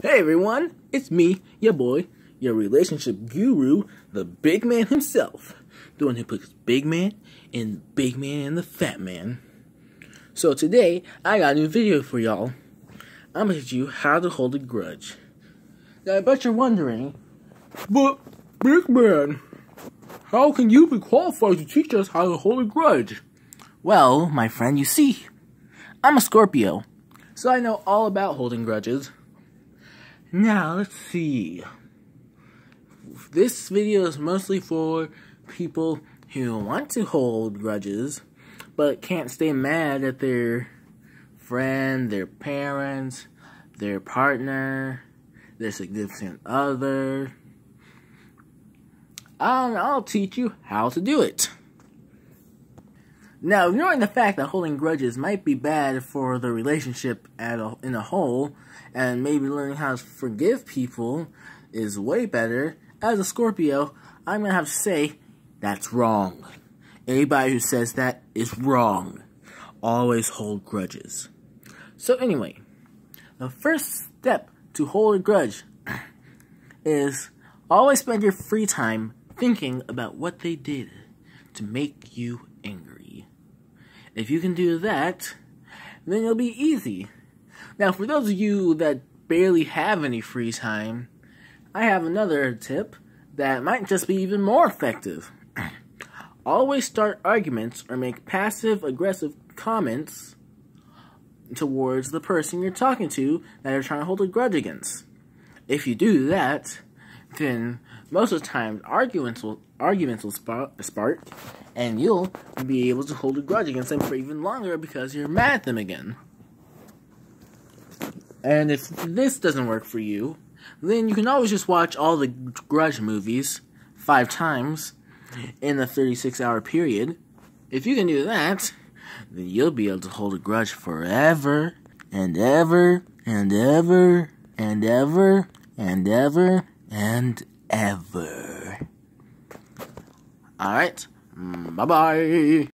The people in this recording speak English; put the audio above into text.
Hey everyone, it's me, your boy, your relationship guru, the big man himself. The one who puts big man in big man and the fat man. So today, I got a new video for y'all. I'm gonna teach you how to hold a grudge. Now I bet you're wondering, but big man, how can you be qualified to teach us how to hold a grudge? Well, my friend, you see, I'm a Scorpio, so I know all about holding grudges. Now, let's see. This video is mostly for people who want to hold grudges, but can't stay mad at their friend, their parents, their partner, their significant other. Um, I'll teach you how to do it. Now, ignoring the fact that holding grudges might be bad for the relationship at a, in a whole, and maybe learning how to forgive people is way better, as a Scorpio, I'm going to have to say that's wrong. Anybody who says that is wrong. Always hold grudges. So anyway, the first step to hold a grudge is always spend your free time thinking about what they did to make you angry. If you can do that, then it'll be easy. Now, for those of you that barely have any free time, I have another tip that might just be even more effective. Always start arguments or make passive aggressive comments towards the person you're talking to that you're trying to hold a grudge against. If you do that, then most of the time arguments will arguments will spark, and you'll be able to hold a grudge against them for even longer because you're mad at them again. And if this doesn't work for you, then you can always just watch all the grudge movies five times in a 36 hour period. If you can do that, then you'll be able to hold a grudge forever and ever and ever and ever and ever and ever. Alright, mm, bye bye.